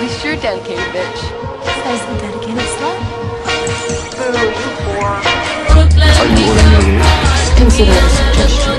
Least you're a dedicated bitch. Says the dedicated slut. Boo, you whore. Are you ordering your? Consider it a suggestion.